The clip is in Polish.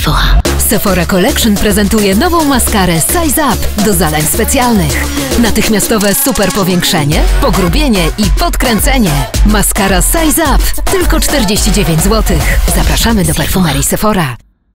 Sephora. Sephora Collection prezentuje nową maskarę Size Up do zadań specjalnych. Natychmiastowe super powiększenie, pogrubienie i podkręcenie. Maskara Size Up tylko 49 zł. Zapraszamy do perfumerii Sephora.